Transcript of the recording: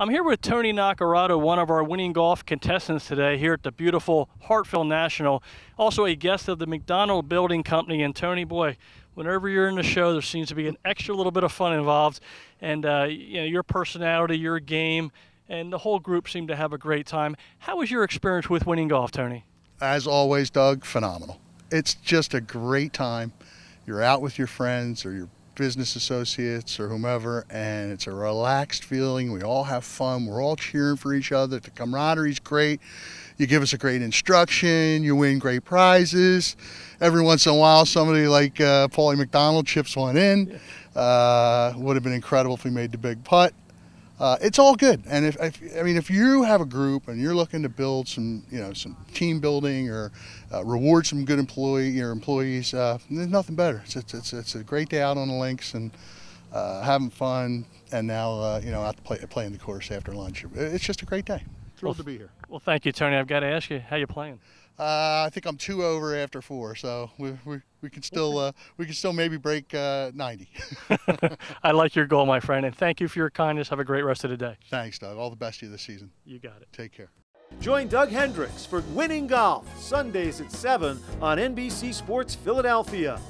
I'm here with Tony Naccarato, one of our winning golf contestants today here at the beautiful Hartefeld National, also a guest of the McDonald Building Company. And Tony, boy, whenever you're in the show, there seems to be an extra little bit of fun involved, and uh, you know your personality, your game, and the whole group seemed to have a great time. How was your experience with winning golf, Tony? As always, Doug, phenomenal. It's just a great time. You're out with your friends or your business associates or whomever, and it's a relaxed feeling. We all have fun. We're all cheering for each other. The camaraderie's great. You give us a great instruction. You win great prizes. Every once in a while, somebody like uh, Paulie McDonald chips one in. Uh, would have been incredible if we made the big putt uh, it's all good. And if, if, I mean, if you have a group and you're looking to build some, you know, some team building or uh, reward some good employee your employees, uh, there's nothing better. It's, it's, it's, it's, a great day out on the links and uh, having fun, and now uh, you know out to play, playing the course after lunch. It's just a great day. Thrilled well, to be here. Well, thank you, Tony. I've got to ask you, how you playing? Uh, I think I'm two over after four, so we, we, we can still uh, we can still maybe break uh, 90. I like your goal, my friend, and thank you for your kindness. Have a great rest of the day. Thanks, Doug. All the best to you this season. You got it. Take care. Join Doug Hendricks for Winning Golf Sundays at 7 on NBC Sports Philadelphia.